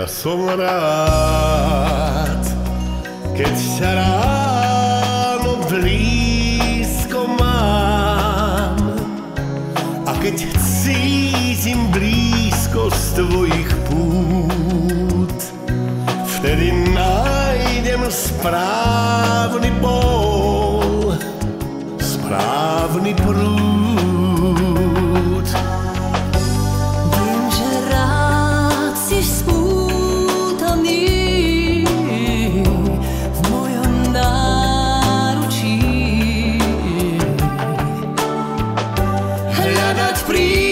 É Somrat, que ağır správny bol, správny prúd. Viem, že rád si spútaný v mojom náručí. Hľadať príjem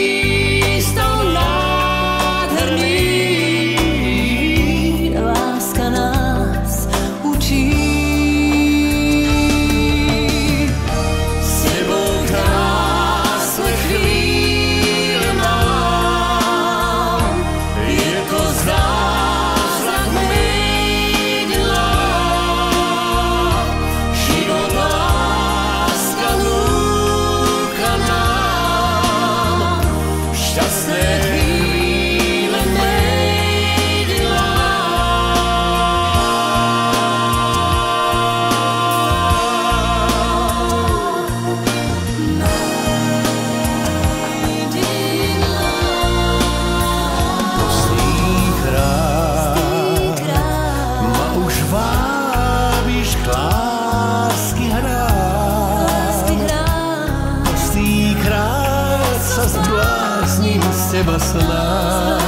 vábiš k lásky hrám. Z tých krát sa zblázním z teba snám.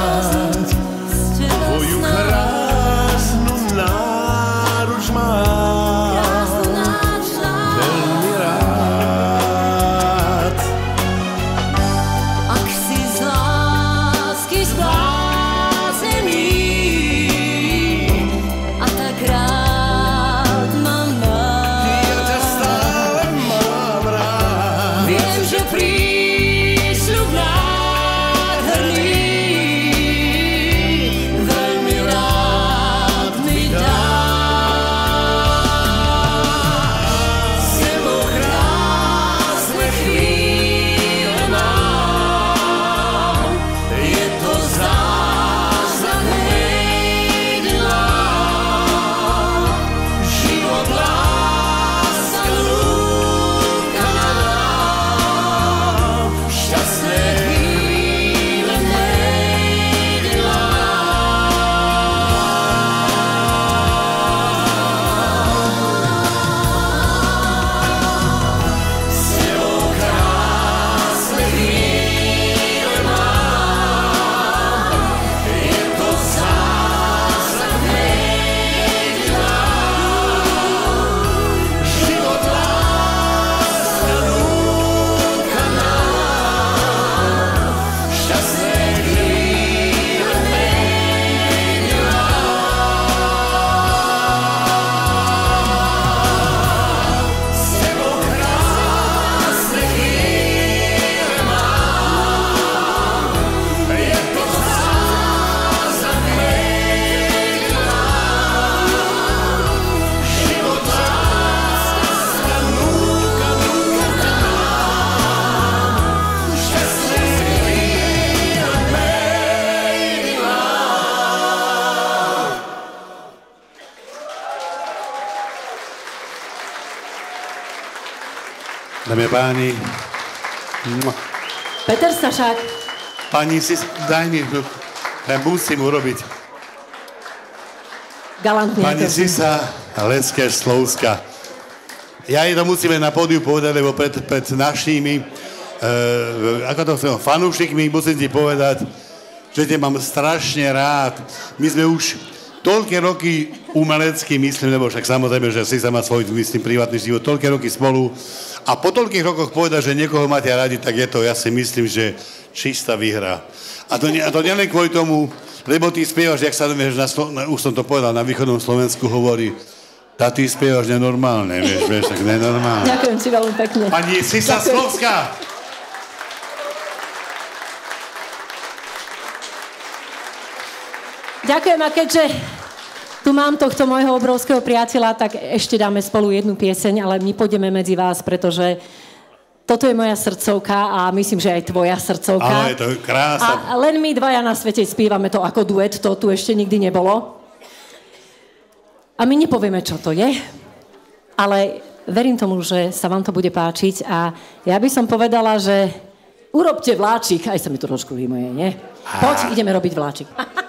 Páni. Peter Stašák. Pani, si, daj mi, ja musím urobiť. Galantne. Pani Sisa Lecké Slovska. Ja jej to musíme na pódiu povedať, lebo pred, pred našimi, uh, ako to chcem, fanúšikmi musím ti povedať, že te mám strašne rád. My sme už toľké roky umelecky, myslím, lebo však samozrejme, že si sa má svoj, myslím, privátny život, toľké roky spolu a po toľkých rokoch povedať, že niekoho máte radi, tak je to, ja si myslím, že čistá výhra. A to, a to nielen kvôli tomu, lebo ty spievaš, jak sa, vieš, na, už som to povedal, na východnom Slovensku hovorí, Tá ty spievaš nenormálne, vieš, vieš, tak nenormálne. Ďakujem ti veľmi pekne. Pani Sisa. Slovská. Ďakujem a keďže tu mám tohto môjho obrovského priateľa, tak ešte dáme spolu jednu pieseň, ale my pôjdeme medzi vás, pretože toto je moja srdcovka a myslím, že aj tvoja srdcovka. Je to krása. A len my dvaja na svete spívame to ako duet, to tu ešte nikdy nebolo. A my nepovieme, čo to je, ale verím tomu, že sa vám to bude páčiť a ja by som povedala, že urobte vláčik, aj sa mi to trošku rýmuje, nie? Poď, ideme robiť vláčik.